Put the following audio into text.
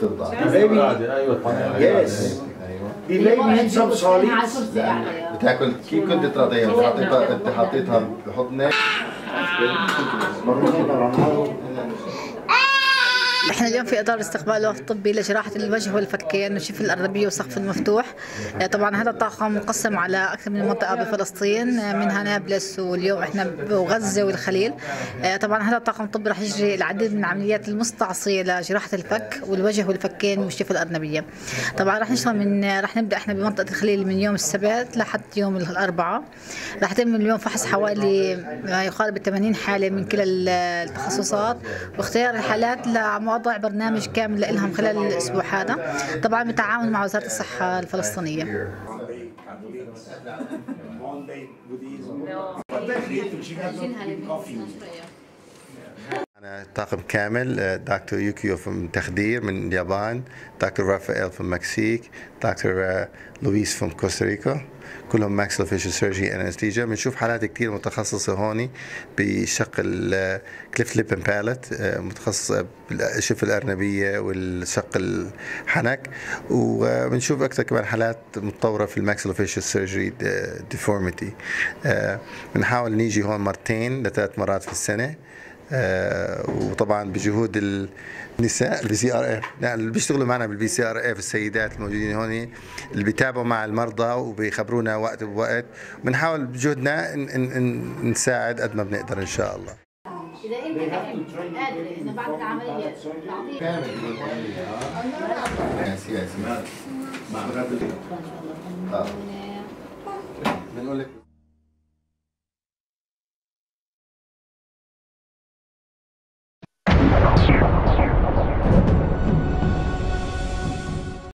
ترضع Maybe, أيوه need some solids. بتاكل كيف كنت ترضعيها؟ حطيتها انت حطيتها بحضنك. إحنا اليوم في إطار استقبال وفد طبي لجراحة الوجه والفكين والشفه الارنبيه والسقف المفتوح. آه، طبعا هذا الطاقم مقسم على أكثر من منطقة بفلسطين. آه، منها نابلس واليوم إحنا وغزة والخليل. آه، طبعا هذا الطاقم الطبي راح يجري العديد من العمليات المستعصية لجراحة الفك والوجه والفكين والشفه الأرنبية. طبعا راح نشتغل من راح نبدأ إحنا بمنطقة الخليل من يوم السبت لحد يوم الأربعاء. راح يتم اليوم فحص حوالي ما يقارب 80 حالة من كلا التخصصات. واختيار الحالات لوضع برنامج كامل لهم خلال الأسبوع هذا. طبعا بالتعاون مع وزارة الصحة الفلسطينية. معنا طاقم كامل دكتور يوكيو من تخدير من اليابان دكتور رافائيل من المكسيك دكتور لويس من كوستاريكا. كلهم maxillofacial surgery anesthesia بنشوف حالات كثير متخصصة هون بشق ال cleft lip palate متخصصة بالشفه الأرنبية والشق الحنك. وبنشوف أكثر كمان حالات متطورة في ال maxillofacial surgery deformity بنحاول نيجي هون مرتين لثلاث مرات في السنة. آه وطبعا بجهود النساء ال PCRF يعني اللي بيشتغلوا معنا بال PCRF السيدات الموجودين هون اللي بيتابعوا مع المرضى وبيخبرونا وقت بوقت بنحاول بجهدنا نساعد قد ما بنقدر ان شاء الله اذا انت قادر انه بعد العملية ياسي بنقول لك